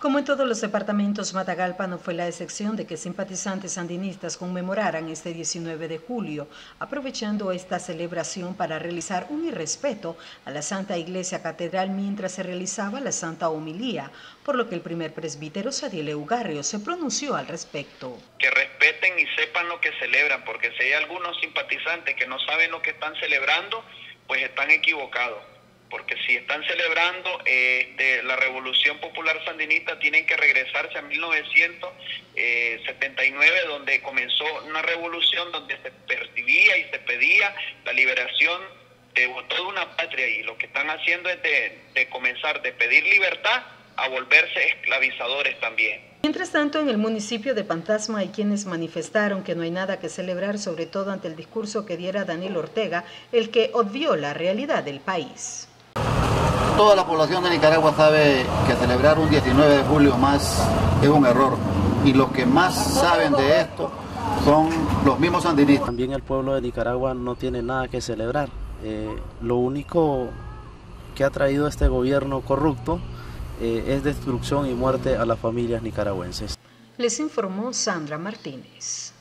Como en todos los departamentos, Matagalpa no fue la excepción de que simpatizantes sandinistas conmemoraran este 19 de julio, aprovechando esta celebración para realizar un irrespeto a la Santa Iglesia Catedral mientras se realizaba la Santa Homilía, por lo que el primer presbítero Sadiel Eugarrio se pronunció al respecto. Que respeten y sepan lo que celebran, porque si hay algunos simpatizantes que no saben lo que están celebrando, pues están equivocados porque si están celebrando este, la Revolución Popular Sandinista, tienen que regresarse a 1979, donde comenzó una revolución donde se percibía y se pedía la liberación de toda una patria y lo que están haciendo es de comenzar de pedir libertad a volverse esclavizadores también. Mientras tanto, en el municipio de Pantasma hay quienes manifestaron que no hay nada que celebrar, sobre todo ante el discurso que diera Daniel Ortega, el que obvió la realidad del país. Toda la población de Nicaragua sabe que celebrar un 19 de julio más es un error y los que más saben de esto son los mismos sandinistas. También el pueblo de Nicaragua no tiene nada que celebrar. Eh, lo único que ha traído este gobierno corrupto eh, es destrucción y muerte a las familias nicaragüenses. Les informó Sandra Martínez.